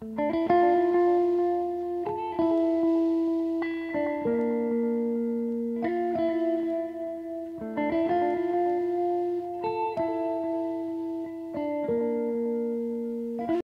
Música